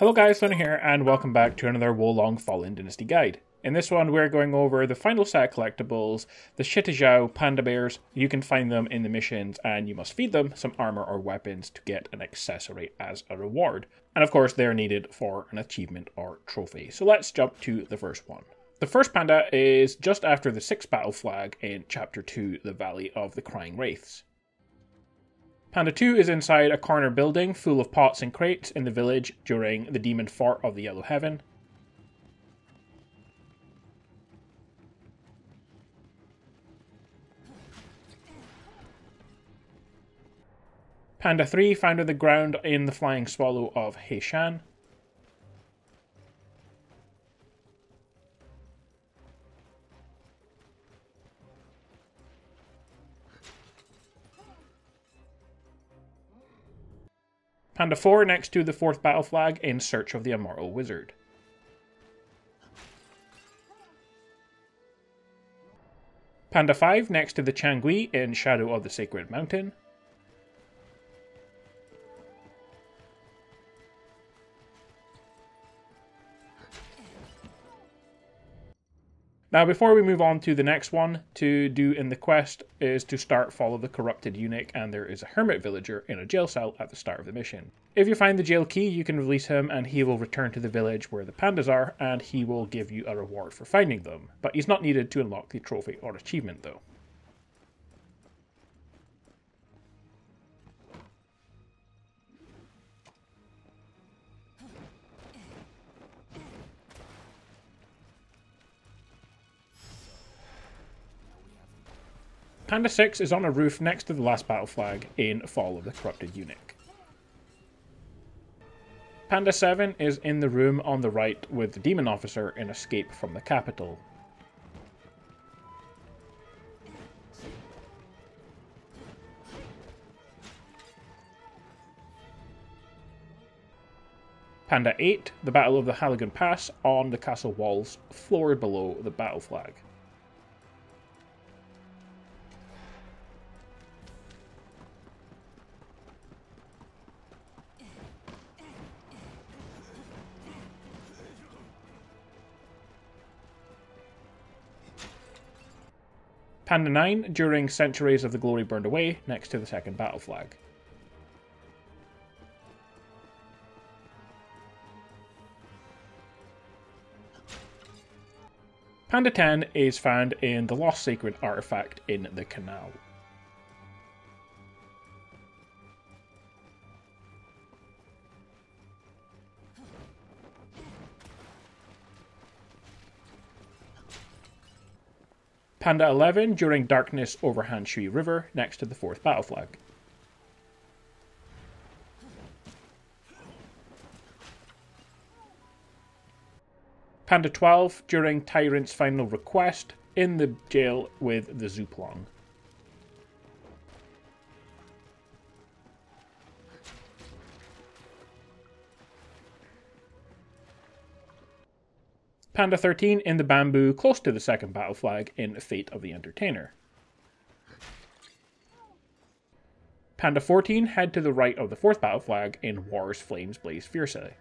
Hello guys, Tony here, and welcome back to another Wo Long Fallen Dynasty guide. In this one, we're going over the final set of collectibles, the Shitieshou Panda Bears. You can find them in the missions, and you must feed them some armor or weapons to get an accessory as a reward. And of course, they're needed for an achievement or trophy. So let's jump to the first one. The first panda is just after the sixth battle flag in Chapter 2, The Valley of the Crying Wraiths. Panda 2 is inside a corner building full of pots and crates in the village during the Demon Fort of the Yellow Heaven. Panda 3 found on the ground in the Flying Swallow of Heishan. Panda 4 next to the fourth battle flag in search of the Immortal Wizard. Panda 5 next to the Changui in Shadow of the Sacred Mountain. Now, before we move on to the next one, to do in the quest is to start follow the corrupted eunuch, and there is a hermit villager in a jail cell at the start of the mission. If you find the jail key, you can release him, and he will return to the village where the pandas are, and he will give you a reward for finding them. But he's not needed to unlock the trophy or achievement, though. Panda 6 is on a roof next to the last battle flag in Fall of the Corrupted Eunuch. Panda 7 is in the room on the right with the Demon Officer in Escape from the Capital. Panda 8, the Battle of the Halligan Pass on the castle walls, floor below the battle flag. Panda 9 during Centuries of the Glory Burned Away next to the second battle flag. Panda 10 is found in the Lost Sacred Artifact in the canal. Panda 11 during darkness over Hanshui River next to the fourth battle flag. Panda 12 during Tyrant's final request in the jail with the Zhuplong. Panda 13 in the bamboo close to the second battle flag in Fate of the Entertainer. Panda 14 head to the right of the fourth battle flag in War's Flames Blaze Fiercely.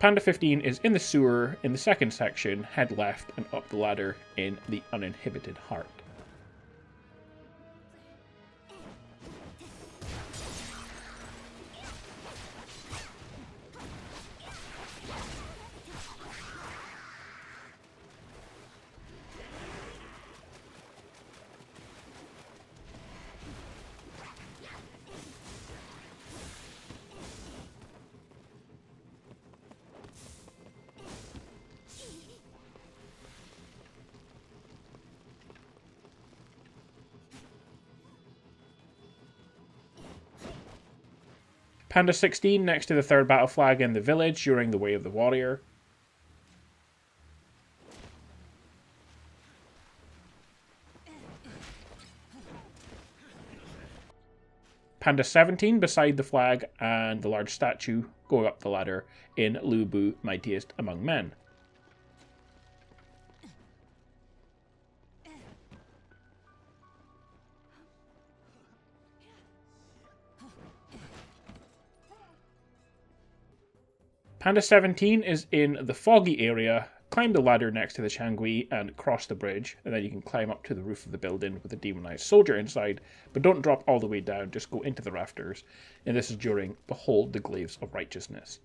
Panda 15 is in the sewer in the second section, head left and up the ladder in the Uninhibited Heart. Panda 16 next to the third battle flag in the village during the Way of the Warrior. Panda 17 beside the flag and the large statue going up the ladder in Lu Bu, Mightiest Among Men. Panda 17 is in the foggy area. Climb the ladder next to the Changui and cross the bridge, and then you can climb up to the roof of the building with a demonized soldier inside. But don't drop all the way down, just go into the rafters. And this is during Behold the Glaives of Righteousness.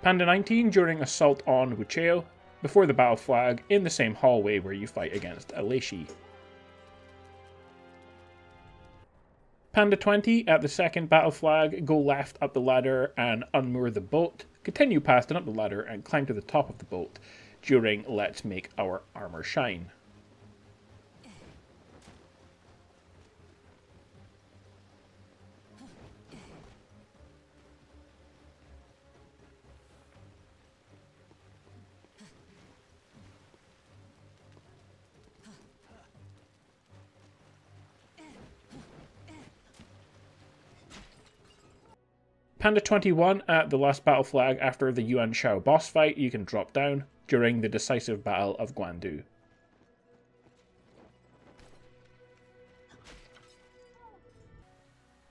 Panda 19 during Assault on Wuchao, before the battle flag, in the same hallway where you fight against Aleishi. Panda 20 at the second battle flag, go left up the ladder and unmoor the boat. Continue past and up the ladder and climb to the top of the boat during Let's Make Our Armor Shine. Panda 21 at the last battle flag after the Yuan Shao boss fight, you can drop down during the decisive battle of Guandu.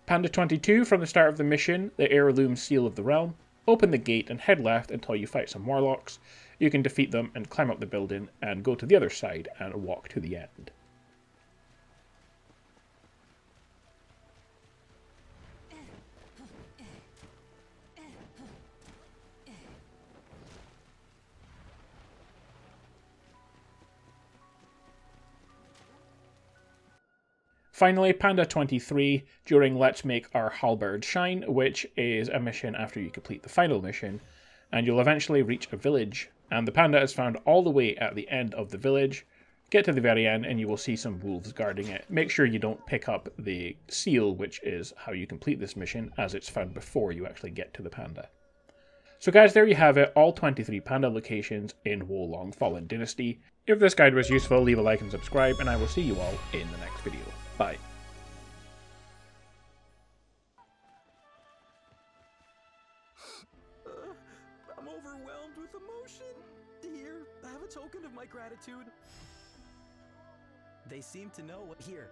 Panda 22 from the start of the mission, the heirloom seal of the realm. Open the gate and head left until you fight some warlocks. You can defeat them and climb up the building and go to the other side and walk to the end. Finally, Panda 23 during Let's Make Our Halberd Shine, which is a mission after you complete the final mission, and you'll eventually reach a village. And the panda is found all the way at the end of the village. Get to the very end, and you will see some wolves guarding it. Make sure you don't pick up the seal, which is how you complete this mission, as it's found before you actually get to the panda. So guys, there you have it, all 23 panda locations in Wo Long Fallen Dynasty. If this guide was useful, leave a like and subscribe, and I will see you all in the next video. Bye. Uh, I'm overwhelmed with emotion. Here, I have a token of my gratitude. They seem to know what. Here,